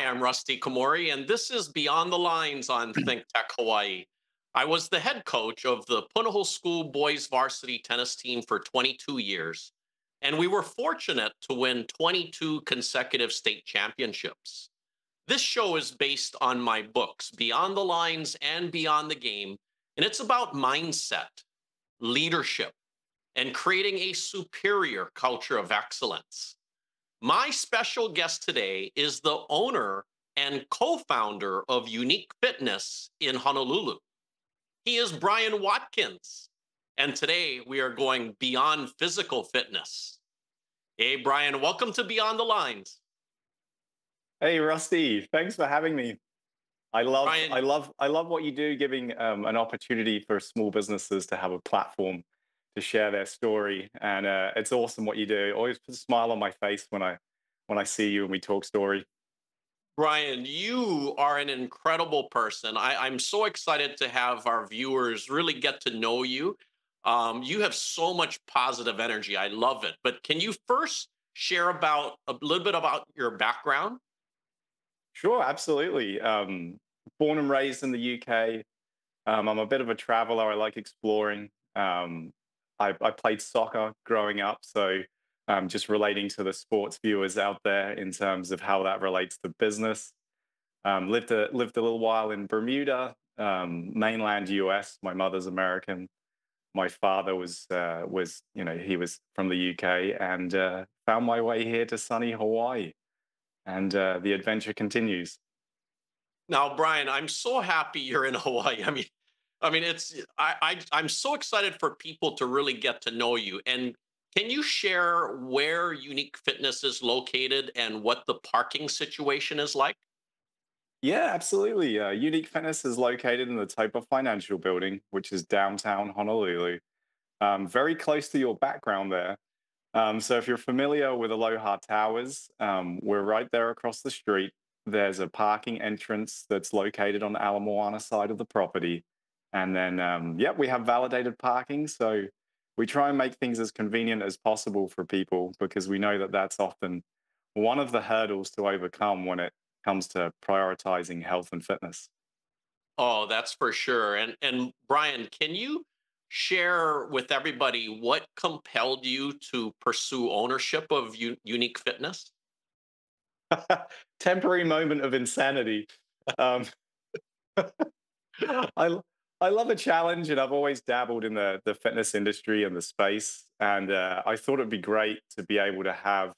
Hi, I'm Rusty Komori, and this is Beyond the Lines on Think Tech Hawaii. I was the head coach of the Punahou School boys varsity tennis team for 22 years, and we were fortunate to win 22 consecutive state championships. This show is based on my books, Beyond the Lines and Beyond the Game, and it's about mindset, leadership, and creating a superior culture of excellence. My special guest today is the owner and co founder of Unyqe Fitness in Honolulu. He is Bryan Watkins. And today we are going beyond physical fitness. Hey, Bryan, welcome to Beyond the Lines. Hey, Rusty, thanks for having me. I love, Bryan, I love, I love what you do, giving um, an opportunity for small businesses to have a platform to share their story. And uh, it's awesome what you do. Always put a smile on my face when I when I see you and we talk story. Bryan, you are an incredible person. I, am so excited to have our viewers really get to know you. Um, you have so much positive energy. I love it. But can you first share about a little bit about your background? Sure, absolutely. Um, born and raised in the UK. Um, I'm a bit of a traveler. I like exploring. Um, I, I played soccer growing up, so um, just relating to the sports viewers out there in terms of how that relates to business. Um, lived a lived a little while in Bermuda, um, mainland U.S. My mother's American. My father was uh, was you know he was from the UK, and uh, found my way here to sunny Hawaii, and uh, the adventure continues. Now, Bryan, I'm so happy you're in Hawaii. I mean, I mean, it's I, I I'm so excited for people to really get to know you. And can you share where Unyqe Fitness is located and what the parking situation is like? Yeah, absolutely. Uh, Unyqe Fitness is located in the Topa Financial Building, which is downtown Honolulu, um, very close to your background there. Um, so if you're familiar with Aloha Towers, um, we're right there across the street. There's a parking entrance that's located on the Ala Moana side of the property. And then, um, yeah, we have validated parking. So we try and make things as convenient as possible for people because we know that that's often one of the hurdles to overcome when it comes to prioritizing health and fitness. Oh, that's for sure. And and Bryan, can you share with everybody what compelled you to pursue ownership of U- Unyqe Fitness? Temporary moment of insanity. Um, I I love a challenge, and I've always dabbled in the the fitness industry and the space. And uh, I thought it'd be great to be able to have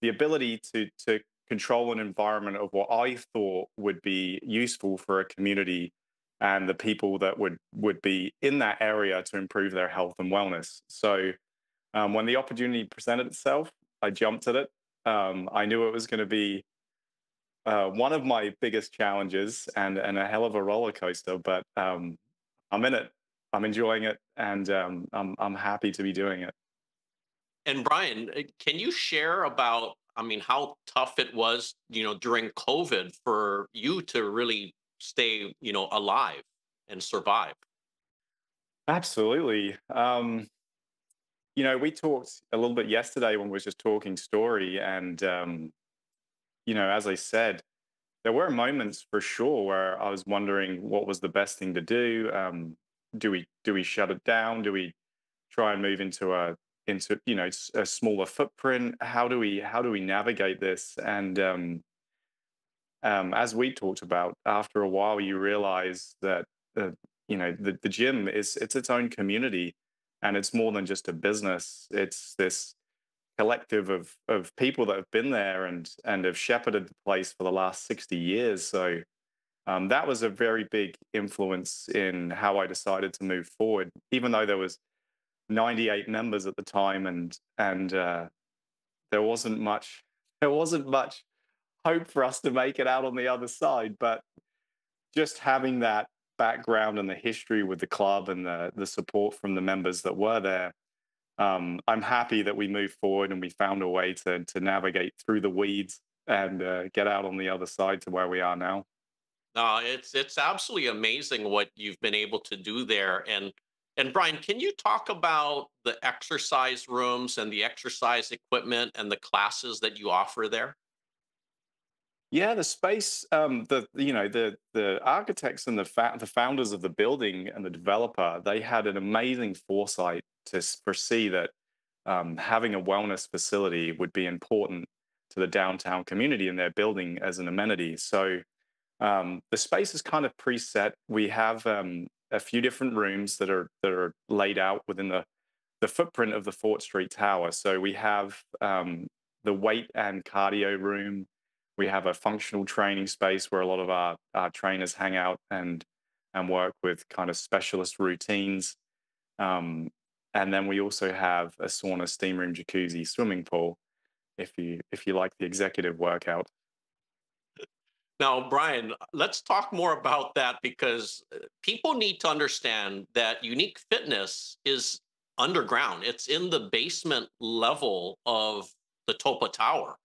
the ability to to control an environment of what I thought would be useful for a community and the people that would would be in that area to improve their health and wellness. So um, when the opportunity presented itself, I jumped at it. Um, I knew it was going to be uh, one of my biggest challenges and and a hell of a roller coaster, but um, I'm in it. I'm enjoying it, and um, I'm I'm happy to be doing it. And Bryan, uh, can you share about? I mean, how tough it was, you know, during COVID for you to really stay, you know, alive and survive. Absolutely. Um, you know, we talked a little bit yesterday when we were just talking story, and um, you know, as I said, there were moments for sure where I was wondering what was the best thing to do. Um, do we do we shut it down? Do we try and move into a into you know a smaller footprint? How do we how do we navigate this? And um, um, as we talked about, after a while, you realize that uh, you know the, the gym is it's its own community, and it's more than just a business. It's this collective of of people that have been there and and have shepherded the place for the last 60 years. So um, that was a very big influence in how i decided to move forward even though there was 98 members at the time and and uh, there wasn't much there wasn't much hope for us to make it out on the other side. But just having that background and the history with the club and the the support from the members that were there um, I'm happy that we moved forward and we found a way to to navigate through the weeds and uh, get out on the other side to where we are now. No, it's it's absolutely amazing what you've been able to do there. And and Bryan, can you talk about the exercise rooms and the exercise equipment and the classes that you offer there? Yeah, the space, um, the you know the the architects and the fa- the founders of the building and the developer, they had an amazing foresight to foresee that um, having a wellness facility would be important to the downtown community in their building as an amenity. So um, the space is kind of preset. We have um, a few different rooms that are that are laid out within the the footprint of the Fort Street Tower. So we have um, the weight and cardio room. We have a functional training space where a lot of our, our trainers hang out and and work with kind of specialist routines. Um, and then we also have a sauna, steam room, jacuzzi, swimming pool. If you if you like the executive workout. Now, Bryan, let's talk more about that because uh, people need to understand that Unyqe Fitness is underground. It's in the basement level of the Topa Tower.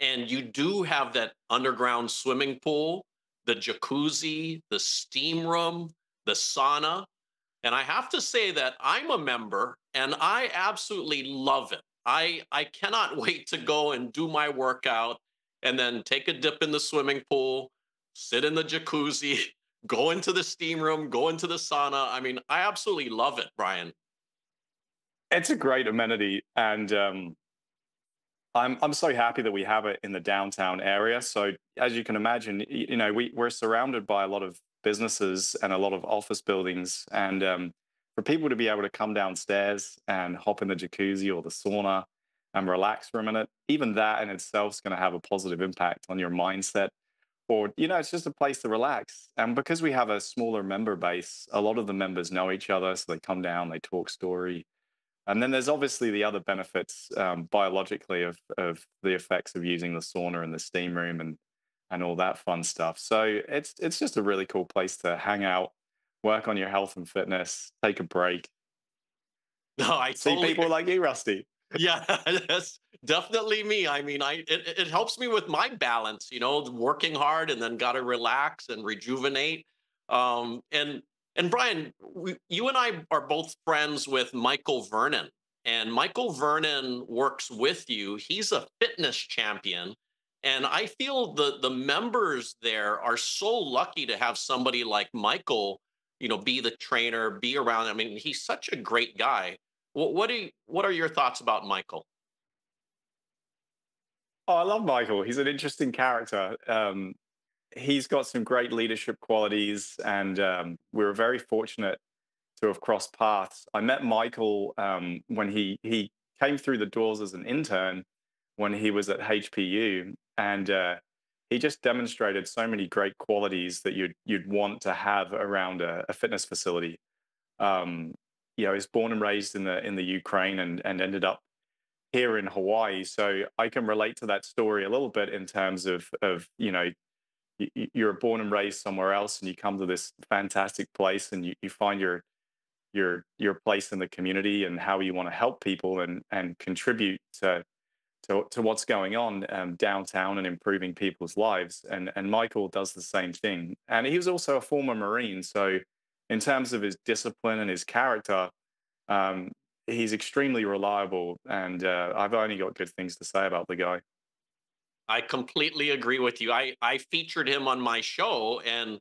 And you do have that underground swimming pool, the jacuzzi, the steam room, the sauna. And I have to say that I'm a member and I absolutely love it. I, I cannot wait to go and do my workout and then take a dip in the swimming pool, sit in the jacuzzi, go into the steam room, go into the sauna. I mean, I absolutely love it, Bryan. It's a great amenity, and um, I'm I'm so happy that we have it in the downtown area. So as you can imagine, you know, we we're surrounded by a lot of businesses and a lot of office buildings, and um, for people to be able to come downstairs and hop in the jacuzzi or the sauna and relax for a minute, even that in itself is going to have a positive impact on your mindset. Or you know, it's just a place to relax. And because we have a smaller member base, a lot of the members know each other, so they come down, they talk story and then there's obviously the other benefits um, biologically of, of the effects of using the sauna and the steam room and and all that fun stuff. So it's it's just a really cool place to hang out, work on your health and fitness, take a break. No, I see totally, people like you, Rusty. Yeah, that's definitely me. I mean, I it, it helps me with my balance, you know, working hard and then got to relax and rejuvenate. Um, and and Bryan, we, you and I are both friends with Michael Vernon, and Michael Vernon works with you. He's a fitness champion. And I feel the the members there are so lucky to have somebody like Michael, you know, be the trainer, be around. I mean, he's such a great guy. What what do you, what are your thoughts about Michael? Oh, I love Michael. He's an interesting character. Um, he's got some great leadership qualities, and um, we were very fortunate to have crossed paths. I met Michael um, when he he came through the doors as an intern when he was at HPU, and uh, he just demonstrated so many great qualities that you'd you'd want to have around a, a fitness facility. Um, you know, he's born and raised in the in the Ukraine and and ended up here in Hawaii. So I can relate to that story a little bit in terms of of you know you're born and raised somewhere else and you come to this fantastic place and you, you find your your your place in the community and how you want to help people and and contribute to to, to what's going on um, downtown and improving people's lives. And and Michael does the same thing. And he was also a former marine so in terms of his discipline and his character um, he's extremely reliable and uh, I've only got good things to say about the guy I completely agree with you. I I featured him on my show and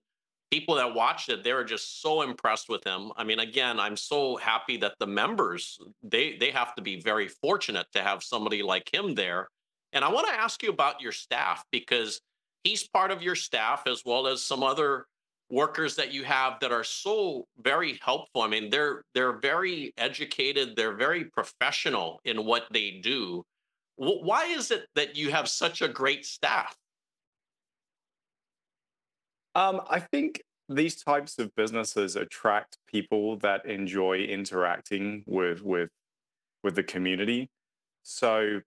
people that watched it they were just so impressed with him. I mean again, I'm so happy that the members they they have to be very fortunate to have somebody like him there. And I want to ask you about your staff because he's part of your staff as well as some other workers that you have that are so very helpful. I mean, they're they're very educated, they're very professional in what they do why is it that you have such a great staff? Um, I think these types of businesses attract people that enjoy interacting with with with the community. So,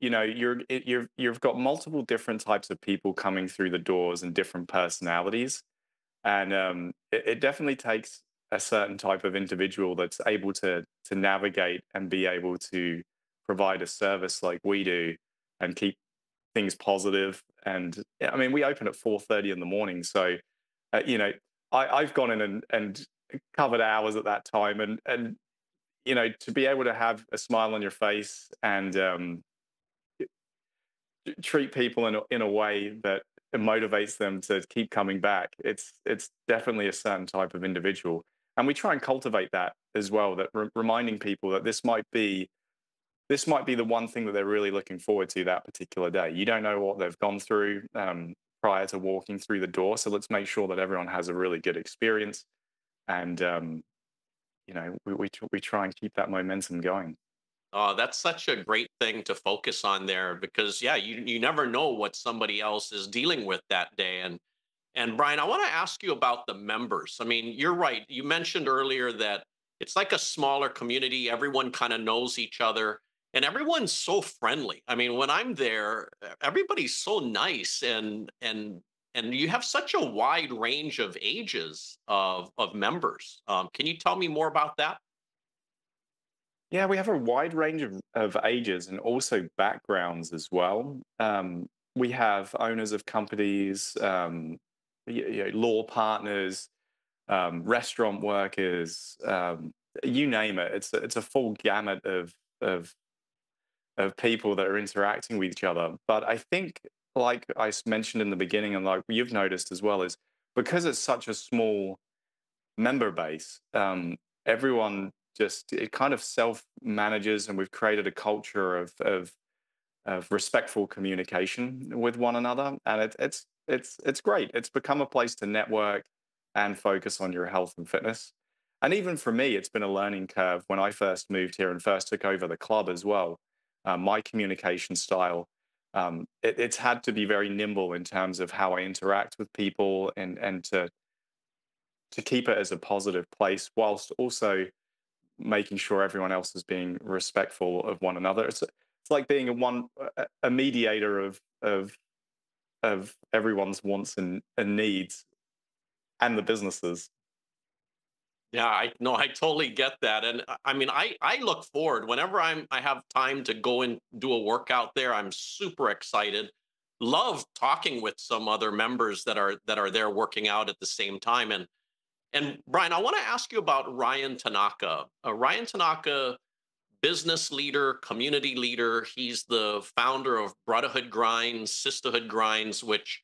you know, you're you've you've got multiple different types of people coming through the doors and different personalities, and um, it, it definitely takes a certain type of individual that's able to to navigate and be able to provide a service like we do and keep things positive. And I mean, we open at four thirty in the morning, so uh, you know, I, I've gone in and, and covered hours at that time, and and you know, to be able to have a smile on your face and um, treat people in a, in a way that motivates them to keep coming back. It's it's definitely a certain type of individual, and we try and cultivate that as well. That re- reminding people that this might be this might be the one thing that they're really looking forward to that particular day. You don't know what they've gone through um, prior to walking through the door, so let's make sure that everyone has a really good experience, and um, you know we we, we try and keep that momentum going. Oh, that's such a great thing to focus on there because yeah, you you never know what somebody else is dealing with that day. And and Bryan, I want to ask you about the members. I mean, you're right. You mentioned earlier that it's like a smaller community. Everyone kind of knows each other and everyone's so friendly. I mean, when I'm there, everybody's so nice and and and you have such a wide range of ages of of members. Um, can you tell me more about that? Yeah, we have a wide range of, of ages and also backgrounds as well. Um, we have owners of companies, um, you, you know, law partners, um, restaurant workers, um, you name it. It's a, it's a full gamut of of of people that are interacting with each other. But I think, like I mentioned in the beginning, and like you've noticed as well, is because it's such a small member base, um, everyone just it kind of self manages, and we've created a culture of of of respectful communication with one another, and it, it's it's it's great. It's become a place to network and focus on your health and fitness. And even for me, it's been a learning curve when I first moved here and first took over the club as well. Uh, my communication style, um, it, it's had to be very nimble in terms of how I interact with people and and to to keep it as a positive place whilst also making sure everyone else is being respectful of one another. It's it's like being a one a mediator of of of everyone's wants and, and needs and the businesses. Yeah, I no, I totally get that. And uh, I mean, I I look forward whenever I'm I have time to go and do a workout there. I'm super excited. Love talking with some other members that are that are there working out at the same time. And and Bryan, I want to ask you about Ryan Tanaka. Uh, Ryan Tanaka, business leader, community leader. He's the founder of Brotherhood Grinds, Sisterhood Grinds, which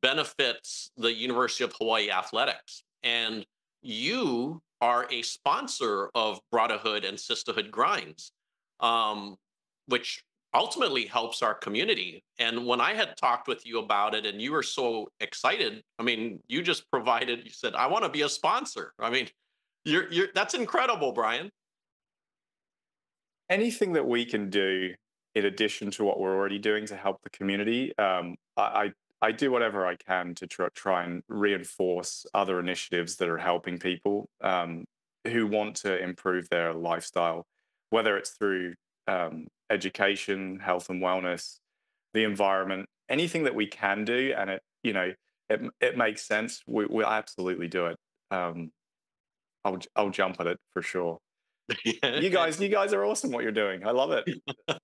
benefits the University of Hawaii athletics. And you are a sponsor of Brotherhood and Sisterhood Grinds, um, which ultimately helps our community. And when I had talked with you about it and you were so excited, I mean, you just provided, you said, I want to be a sponsor. I mean, you're, you're, that's incredible, Bryan. Anything that we can do in addition to what we're already doing to help the community, um, I, I do whatever I can to try, try and reinforce other initiatives that are helping people um, who want to improve their lifestyle, whether it's through um, education, health and wellness, the environment, anything that we can do, and it you know it it makes sense. We we'll absolutely do it. Um, I'll I'll jump at it for sure. you guys, you guys are awesome. What you're doing, I love it.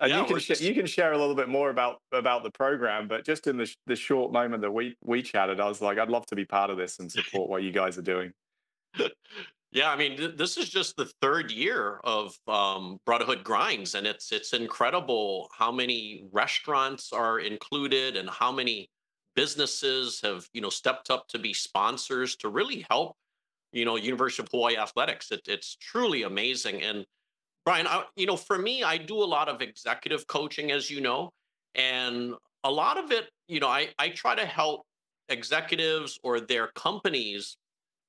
And yeah, you can just... you can share a little bit more about about the program, but just in the sh- the short moment that we we chatted, I was like, I'd love to be part of this and support what you guys are doing. Yeah, I mean, th- this is just the third year of um, Brotherhood Grinds, and it's it's incredible how many restaurants are included and how many businesses have you know stepped up to be sponsors to really help you know University of Hawaii athletics. It, it's truly amazing. And Bryan, I, you know, for me, I do a lot of executive coaching, as you know, and a lot of it, you know, I I try to help executives or their companies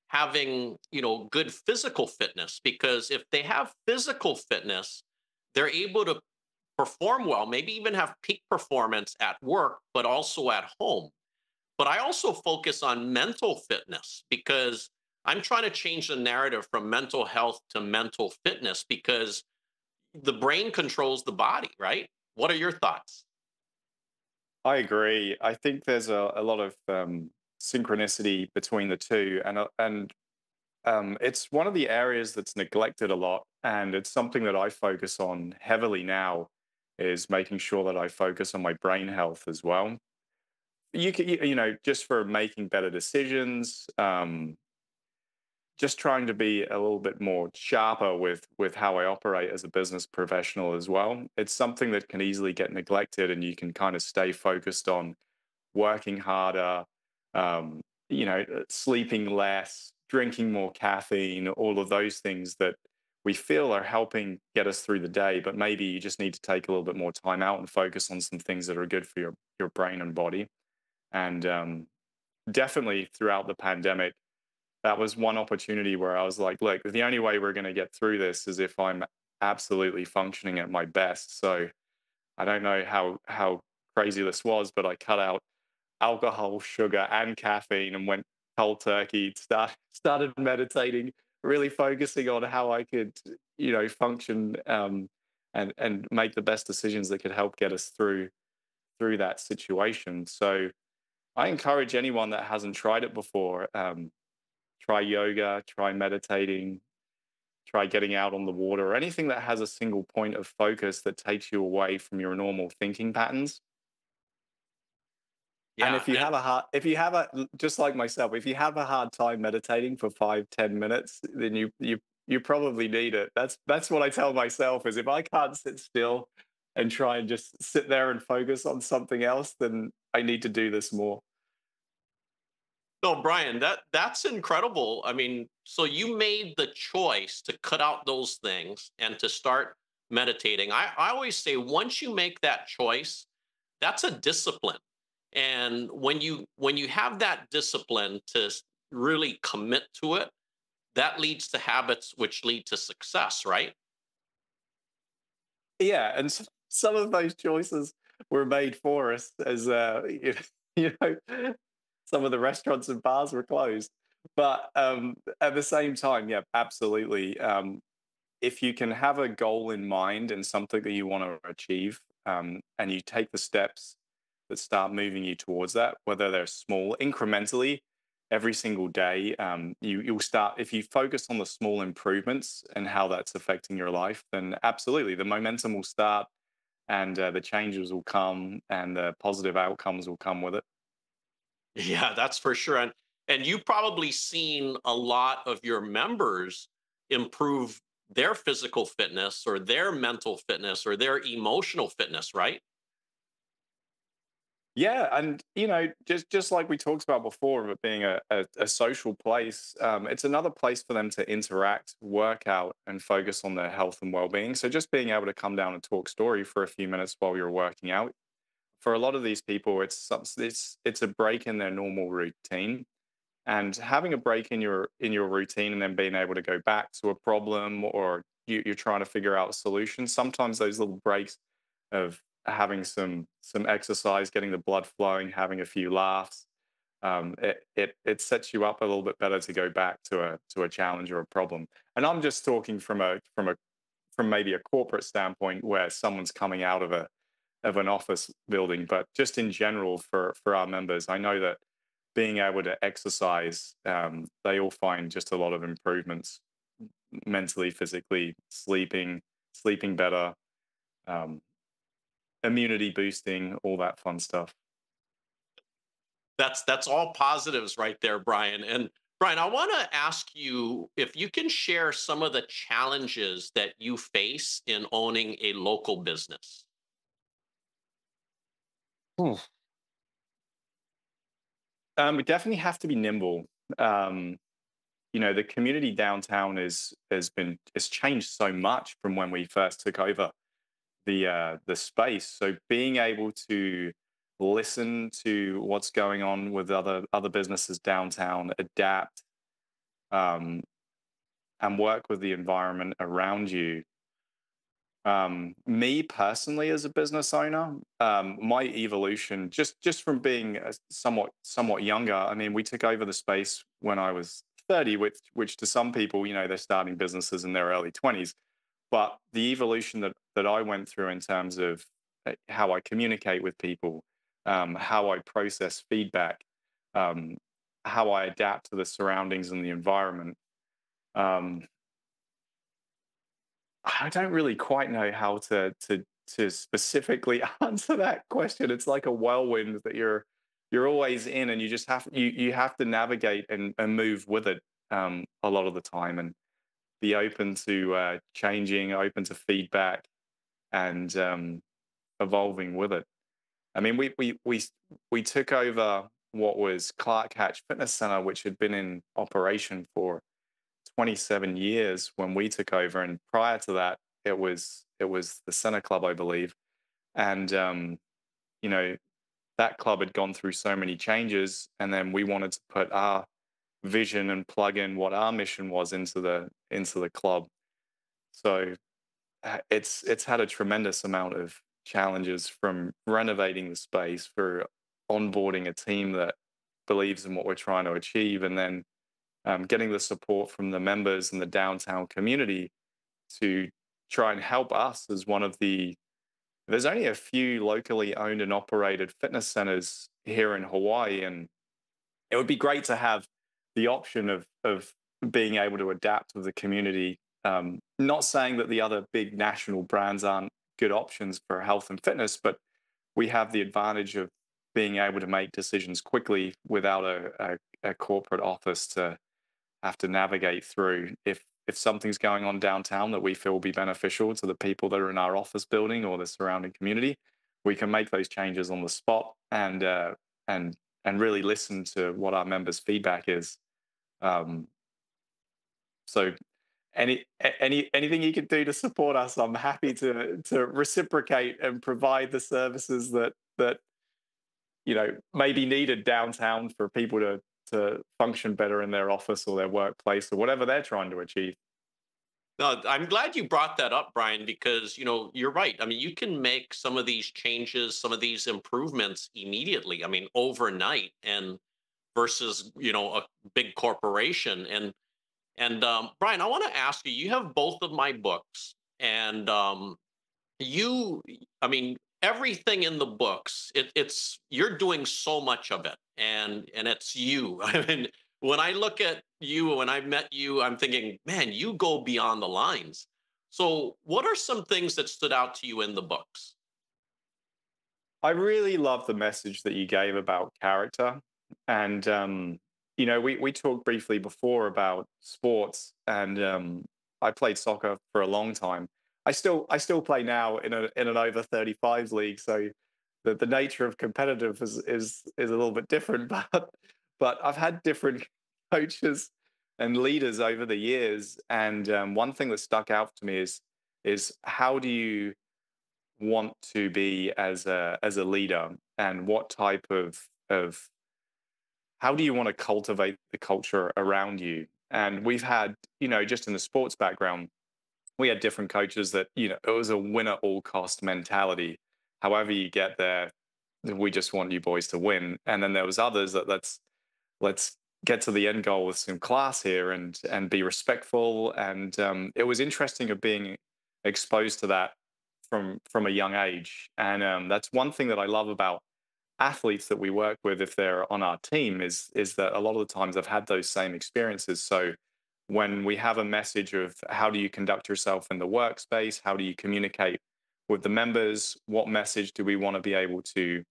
having you know good physical fitness because if they have physical fitness they're able to perform well maybe even have peak performance at work but also at home. But i also focus on mental fitness because i'm trying to change the narrative from mental health to mental fitness because the brain controls the body right what are your thoughts i agree i think there's a, a lot of um, synchronicity between the two, and uh, and um, it's one of the areas that's neglected a lot, and it's something that I focus on heavily now. Is making sure that I focus on my brain health as well. You can, you know, just for making better decisions, um, just trying to be a little bit more sharper with with how I operate as a business professional as well. It's something that can easily get neglected, and you can kind of stay focused on working harder, um, you know, uh, sleeping less, drinking more caffeine, all of those things that we feel are helping get us through the day. But maybe you just need to take a little bit more time out and focus on some things that are good for your, your brain and body. And um, definitely throughout the pandemic, that was one opportunity where I was like, look, the only way we're going to get through this is if I'm absolutely functioning at my best. So I don't know how how crazy this was, but I cut out alcohol, sugar, and caffeine and went cold turkey. Start, started meditating, really focusing on how I could, you know, function um, and and make the best decisions that could help get us through through that situation. So I encourage anyone that hasn't tried it before, um, try yoga, try meditating, try getting out on the water, or anything that has a single point of focus that takes you away from your normal thinking patterns. Yeah, And if you and have a hard, if you have a, just like myself, if you have a hard time meditating for five, ten minutes, then you you you probably need it. That's that's what I tell myself is if I can't sit still and try and just sit there and focus on something else, then I need to do this more. No, Bryan, that that's incredible. I mean, so you made the choice to cut out those things and to start meditating. I, I always say once you make that choice, that's a discipline. And when you when you have that discipline to really commit to it, that leads to habits which lead to success, right? Yeah, and some of those choices were made for us as uh, you you know, some of the restaurants and bars were closed. But um, at the same time, yeah, absolutely. Um, if you can have a goal in mind and something that you want to achieve, um, and you take the steps that start moving you towards that, whether they're small, incrementally, every single day, um, you you'll start. If you focus on the small improvements and how that's affecting your life, then absolutely, the momentum will start, and uh, the changes will come, and the positive outcomes will come with it. Yeah, that's for sure. And and you've probably seen a lot of your members improve their physical fitness or their mental fitness or their emotional fitness, right? Yeah, and you know, just just like we talked about before, of it being a, a, a social place, um, it's another place for them to interact, work out, and focus on their health and well-being. So just being able to come down and talk story for a few minutes while you're working out, for a lot of these people, it's it's it's a break in their normal routine, and having a break in your in your routine and then being able to go back to a problem or you, you're trying to figure out a solution. Sometimes those little breaks of having some some exercise, getting the blood flowing, having a few laughs. Um, it, it it sets you up a little bit better to go back to a to a challenge or a problem. And I'm just talking from a from a from maybe a corporate standpoint where someone's coming out of a of an office building, but just in general for for our members, I know that being able to exercise, um, they all find just a lot of improvements mentally, physically, sleeping, sleeping better, um, immunity boosting, all that fun stuff. That's that's all positives right there, Bryan. And Bryan, I want to ask you if you can share some of the challenges that you face in owning a local business. Um, we definitely have to be nimble. Um, you know, the community downtown is has been has changed so much from when we first took over the uh, the space. So being able to listen to what's going on with other other businesses downtown, adapt, um, and work with the environment around you um, me personally as a business owner um, my evolution just just from being somewhat somewhat younger i mean we took over the space when i was 30 which which to some people you know they're starting businesses in their early 20s but the evolution that that i went through in terms of uh, how i communicate with people um, how i process feedback um, how i adapt to the surroundings and the environment um, I don't really quite know how to to to specifically answer that question. It's like a whirlwind that you're you're always in, and you just have you you have to navigate and, and move with it um, a lot of the time, and be open to uh, changing, open to feedback, and um, evolving with it. I mean, we we we we took over what was Clark Hatch Fitness Center, which had been in operation for 27 years when we took over, and prior to that, it was it was the Center Club, I believe, and um, you know that club had gone through so many changes, and then we wanted to put our vision and plug in what our mission was into the into the club. So uh, it's it's had a tremendous amount of challenges from renovating the space for onboarding a team that believes in what we're trying to achieve and then um, getting the support from the members and the downtown community to try and help us as one of the there's only a few locally owned and operated fitness centers here in Hawaii and it would be great to have the option of of being able to adapt with the community. Um, not saying that the other big national brands aren't good options for health and fitness but we have the advantage of being able to make decisions quickly without a, a, a corporate office to have to navigate through. If if something's going on downtown that we feel will be beneficial to the people that are in our office building or the surrounding community, we can make those changes on the spot and uh, and and really listen to what our members' feedback is. Um, so any any anything you can do to support us, I'm happy to to reciprocate and provide the services that that you know may be needed downtown for people to to function better in their office or their workplace or whatever they're trying to achieve. No, I'm glad you brought that up, Bryan, because you know you're right. I mean, you can make some of these changes, some of these improvements immediately. I mean, overnight, and versus you know a big corporation. And and um, Bryan, I want to ask you. You have both of my books, and um, you, I mean, everything in the books it, it's you're doing so much of it and and it's you. I mean when i look at you when i met you i'm thinking man you go beyond the lines. So what are some things that stood out to you in the books? I really love the message that you gave about character and um you know we we talked briefly before about sports and um i played soccer for a long time I still I still play now in a in an over 35s league, so the, the nature of competitive is, is is a little bit different. But but I've had different coaches and leaders over the years, and um, one thing that stuck out to me is is how do you want to be as a as a leader, and what type of of how do you want to cultivate the culture around you? And we've had, you know, just in the sports background, we had different coaches that you know it was a win at all cost mentality. However you get there we just want you boys to win. And then there was others that let's let's get to the end goal with some class here and and be respectful. And um, it was interesting of being exposed to that from from a young age. And um, that's one thing that i love about athletes that we work with if they're on our team is is that a lot of the times i've had those same experiences. So when we have a message of how do you conduct yourself in the workspace, how do you communicate with the members, what message do we want to be able to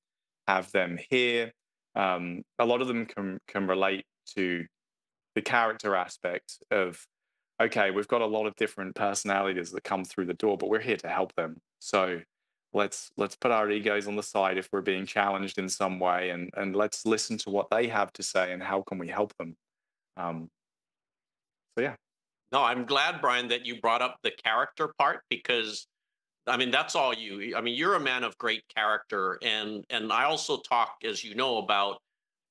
have them hear? Um, a lot of them can can relate to the character aspect of okay, we've got a lot of different personalities that come through the door, but we're here to help them. So let's let's put our egos on the side if we're being challenged in some way and and let's listen to what they have to say and how can we help them um, so yeah. No, I'm glad, Bryan, that you brought up the character part because I mean that's all you. I mean, you're a man of great character, and and I also talk, as you know, about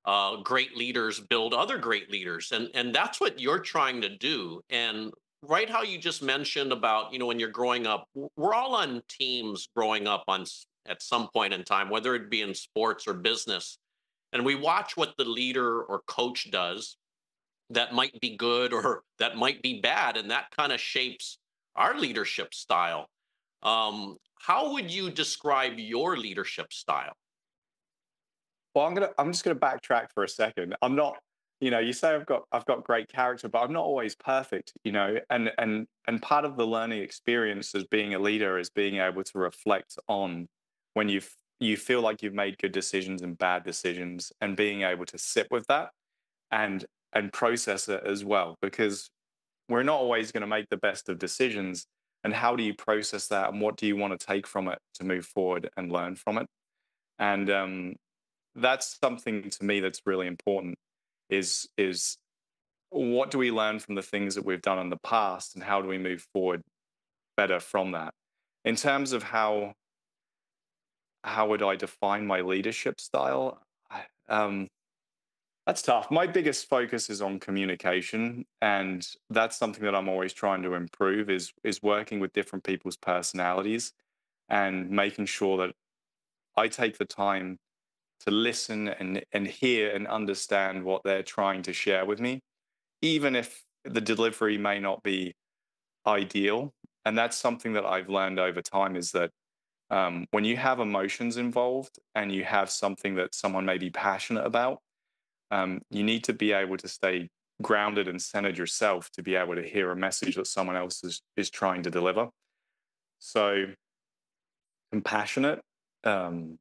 uh, great leaders build other great leaders, and and that's what you're trying to do. And right, how you just mentioned about you know when you're growing up, we're all on teams growing up on at some point in time, whether it be in sports or business, and we watch what the leader or coach does that might be good or that might be bad, and that kind of shapes our leadership style. Um, how would you describe your leadership style? Well, I'm gonna I'm just gonna backtrack for a second. I'm not, you know, you say I've got I've got great character, but I'm not always perfect, you know, and and and part of the learning experience as being a leader is being able to reflect on when you've you feel like you've made good decisions and bad decisions and being able to sit with that and and process it as well because we're not always going to make the best of decisions and how do you process that and what do you want to take from it to move forward and learn from it and um, that's something to me that's really important. Is is what do we learn from the things that we've done in the past, and how do we move forward better from that? In terms of how how would I define my leadership style? Um, that's tough. My biggest focus is on communication, and that's something that I'm always trying to improve. is is working with different people's personalities and making sure that I take the time to listen and and hear and understand what they're trying to share with me, even if the delivery may not be ideal. And that's something that I've learned over time is that um, when you have emotions involved and you have something that someone may be passionate about um, you need to be able to stay grounded and centered yourself to be able to hear a message that someone else is, is trying to deliver. So, compassionate. Um,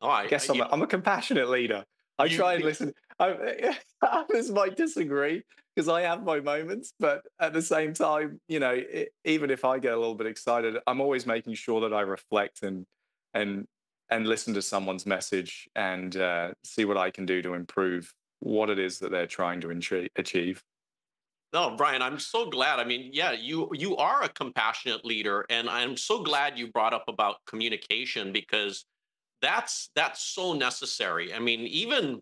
oh, I, I guess I, am a, I'm a compassionate leader. I you, try and listen. I, others might disagree because I have my moments, but at the same time, you know, it, even if I get a little bit excited, I'm always making sure that I reflect and and and listen to someone's message and uh, see what I can do to improve what it is that they're trying to achieve. No, Bryan, I'm so glad. I mean, yeah, you you are a compassionate leader, and I'm so glad you brought up about communication because that's that's so necessary. I mean, even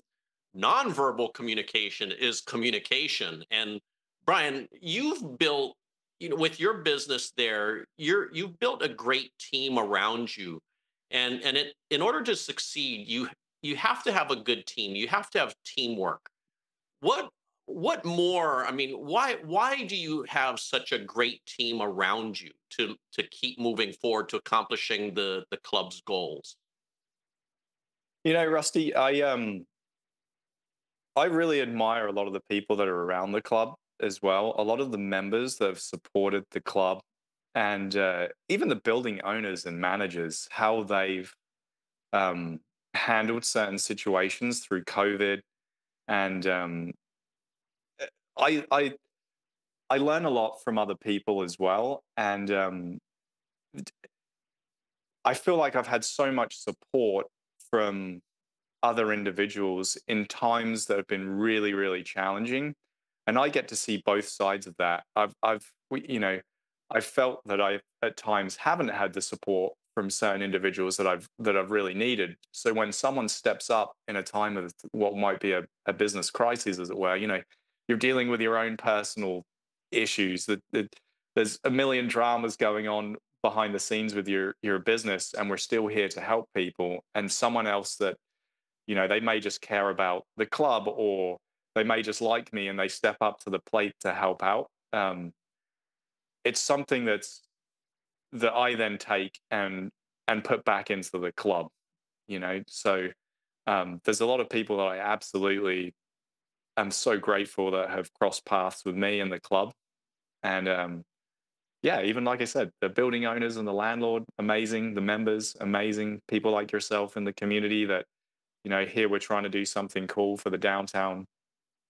nonverbal communication is communication. And Bryan, you've built, you know, with your business there, you're you've built a great team around you and and it in order to succeed you you have to have a good team. You have to have teamwork. What what more i mean why why do you have such a great team around you to to keep moving forward to accomplishing the the club's goals? You know rusty i um i really admire a lot of the people that are around the club as well. A lot of the members that have supported the club and uh, even the building owners and managers, how they've um, handled certain situations through COVID, and um, I, I, I learn a lot from other people as well, and um, I feel like I've had so much support from other individuals in times that have been really, really challenging, and I get to see both sides of that. I've, I've, you know I felt that I at times haven't had the support from certain individuals that I've that I've really needed. So when someone steps up in a time of what might be a, a business crisis, as it were, you know, you're dealing with your own personal issues. That, that there's a million dramas going on behind the scenes with your your business, and we're still here to help people. And someone else that, you know, they may just care about the club, or they may just like me, and they step up to the plate to help out. Um, it's something that's that I then take and and put back into the club, you know. So um, there's a lot of people that I absolutely am so grateful that have crossed paths with me and the club, and um, yeah, even like I said, the building owners and the landlord, amazing. The members, amazing. People like yourself in the community that, you know, here we're trying to do something cool for the downtown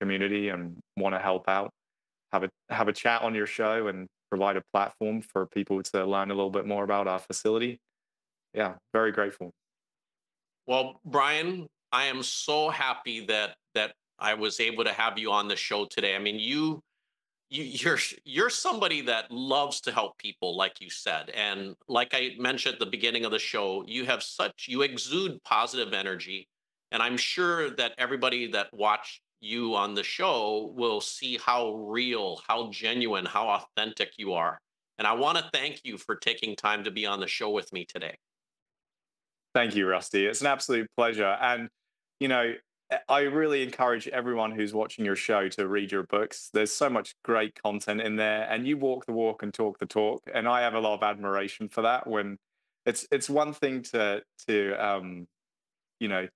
community and want to help out. Have a have a chat on your show and provide a platform for people to learn a little bit more about our facility. Yeah, very grateful. Well, Bryan, I am so happy that that I was able to have you on the show today. I mean, you you you're you're somebody that loves to help people like you said and like i mentioned at the beginning of the show you have such you exude positive energy and i'm sure that everybody that watched you on the show will see how real, how genuine, how authentic you are. And I want to thank you for taking time to be on the show with me today. Thank you, Rusty. It's an absolute pleasure. And, you know, I really encourage everyone who's watching your show to read your books. There's so much great content in there, and you walk the walk and talk the talk. And I have a lot of admiration for that. When it's it's one thing to to um, you know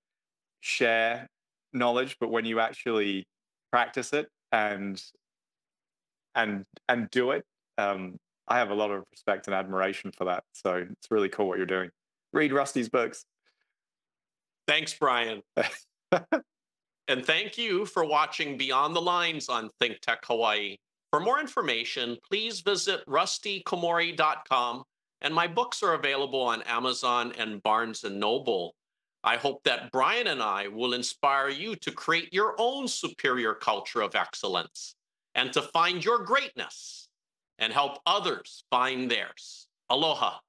share knowledge, but when you actually practice it and and and do it, um, I have a lot of respect and admiration for that. So it's really cool what you're doing. Read Rusty's books. Thanks, Bryan. and thank you for watching Beyond the Lines on Think Tech Hawaii. For more information, please visit rustykomori.com and my books are available on Amazon and Barnes and Noble. I hope that Bryan and I will inspire you to create your own superior culture of excellence and to find your greatness and help others find theirs. Aloha.